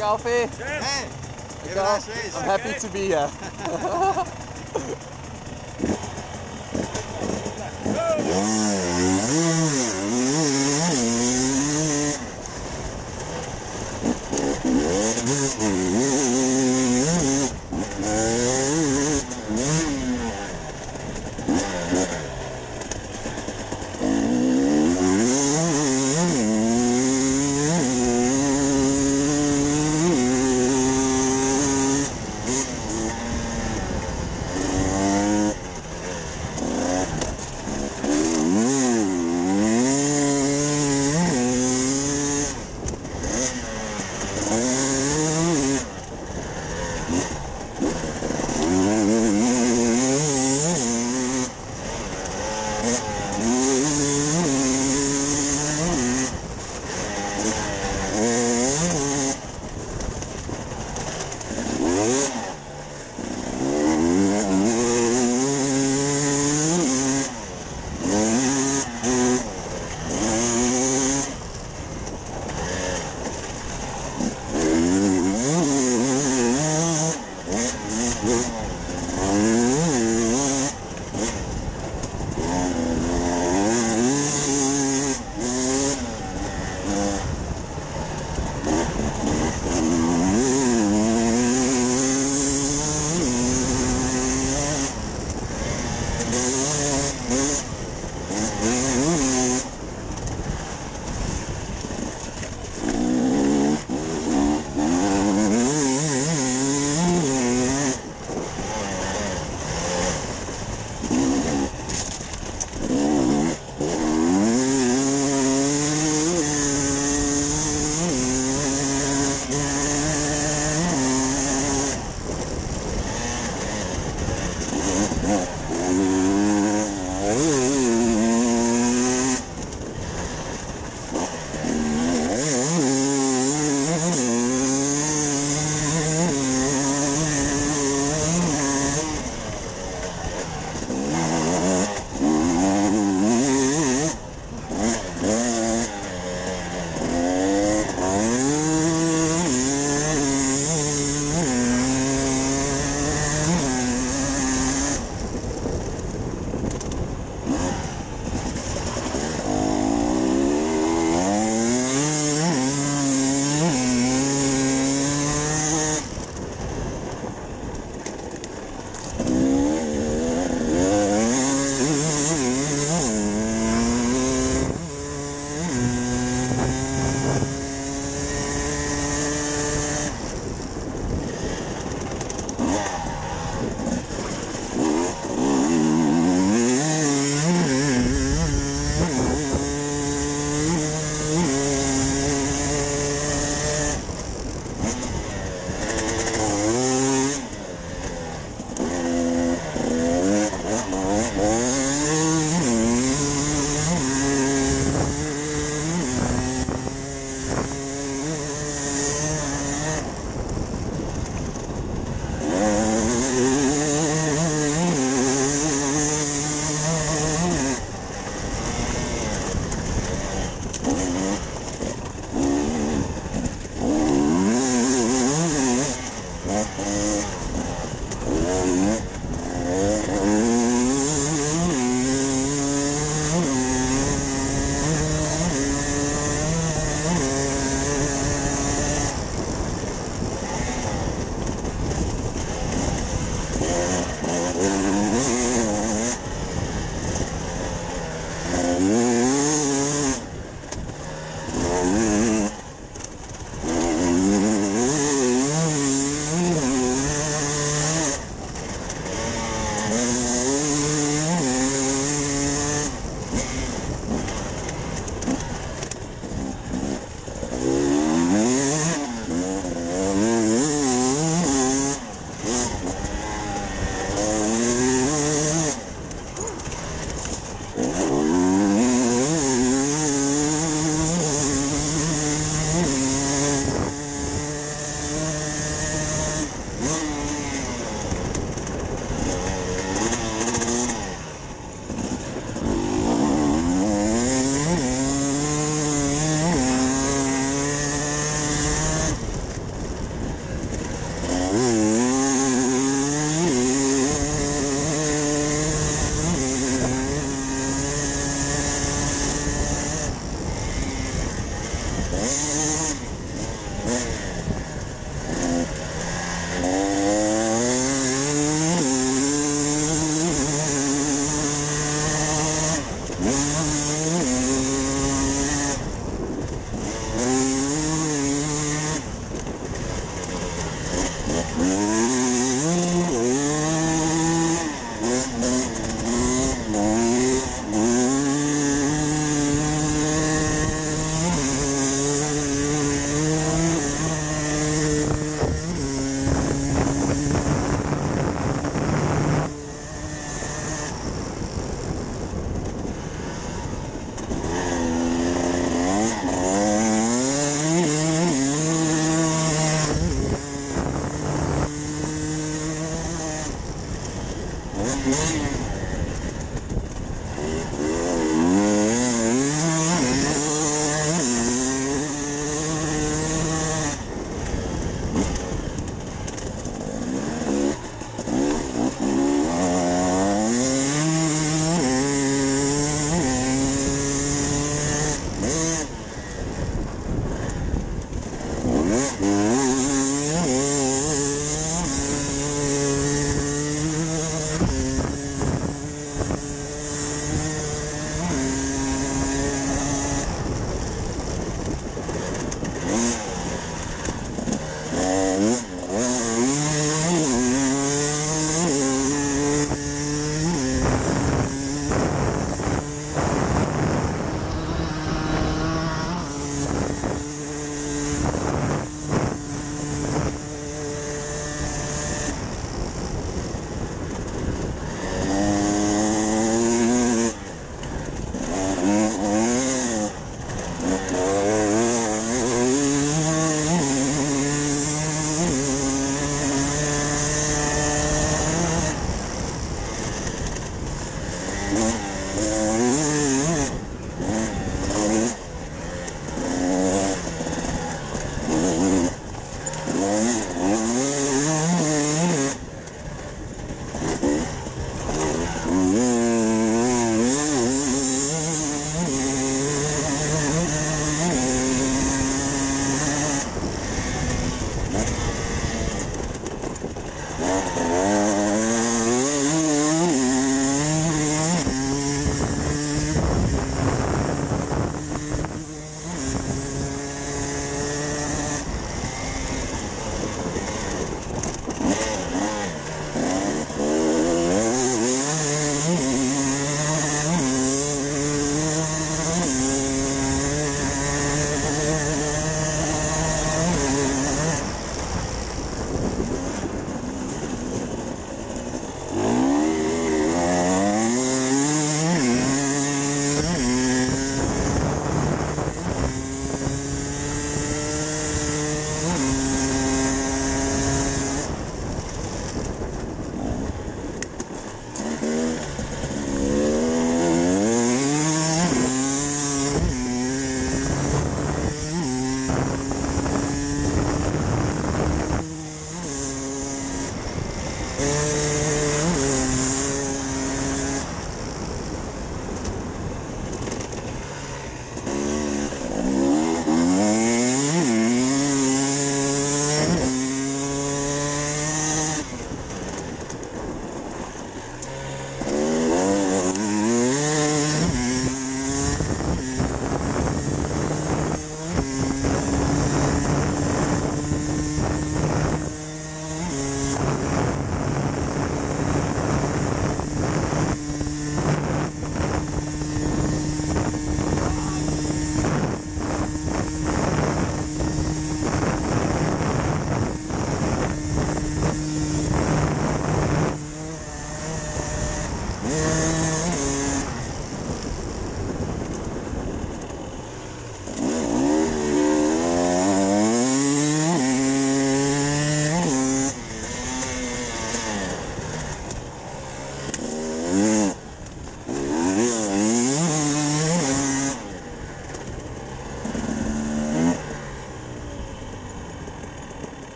Hi, Hey. Hey, nice race. I'm okay. happy to be here. Go. Okay.